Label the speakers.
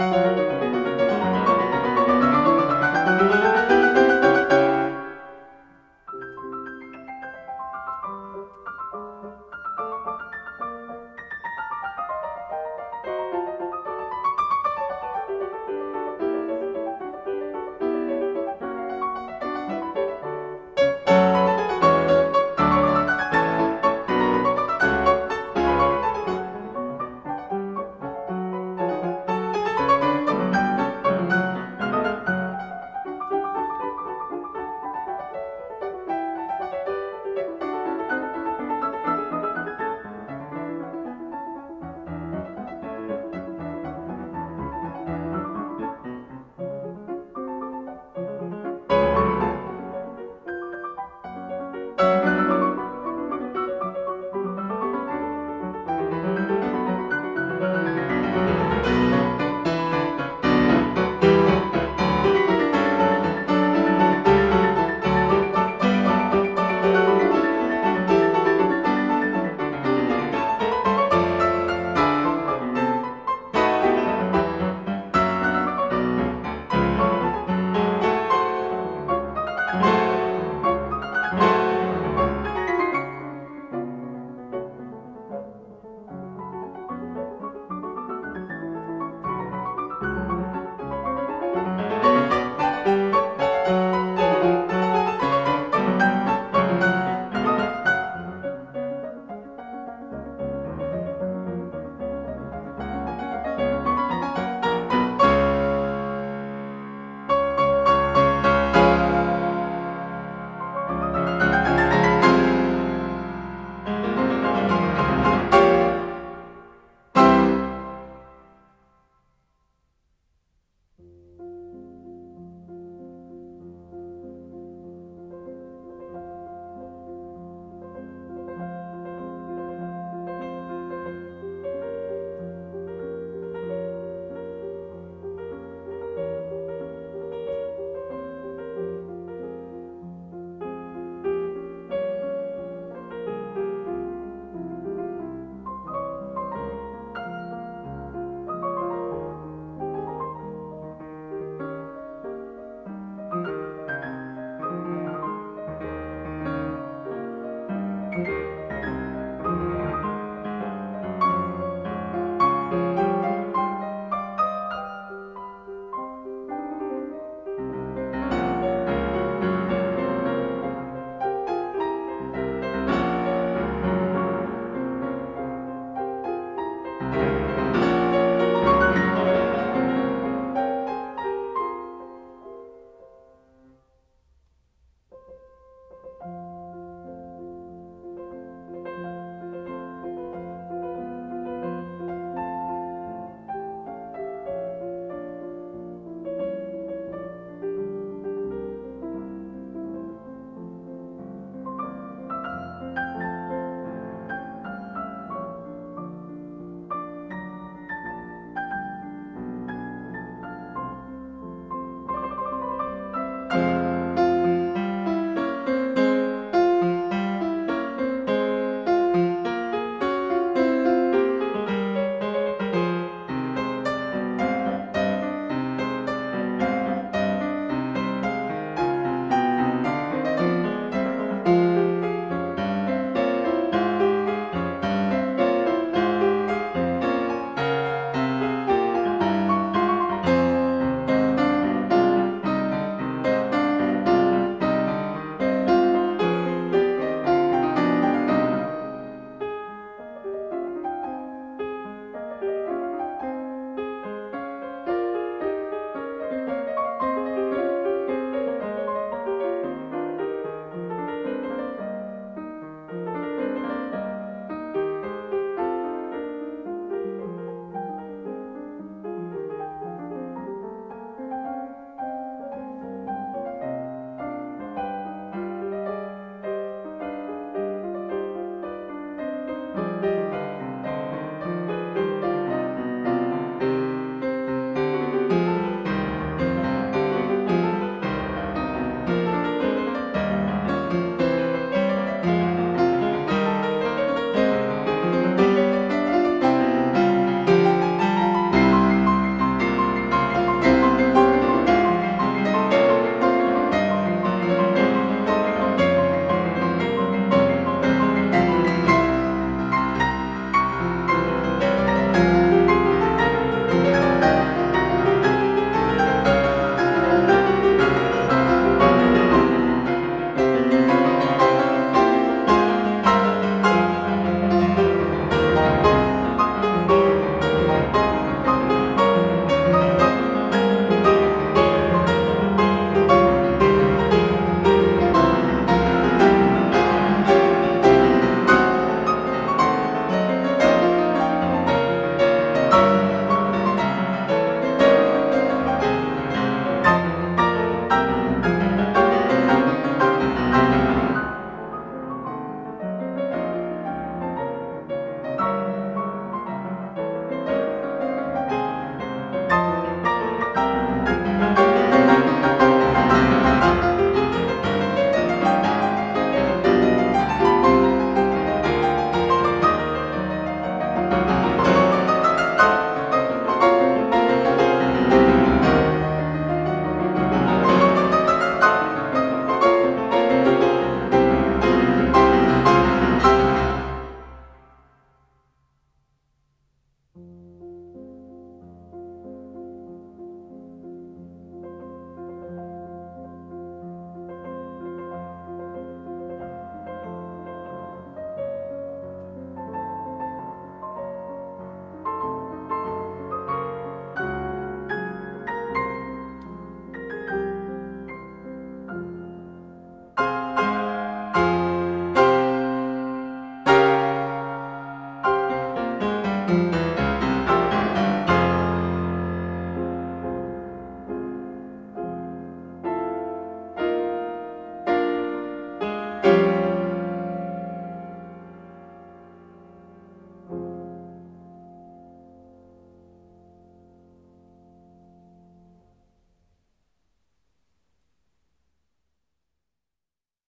Speaker 1: Música